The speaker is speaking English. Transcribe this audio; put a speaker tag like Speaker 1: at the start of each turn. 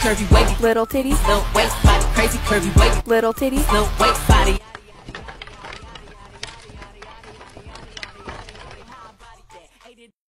Speaker 1: curvy wavy,
Speaker 2: little titties,
Speaker 1: No waist body, crazy curvy wavy,
Speaker 2: little titties,
Speaker 1: No waist body.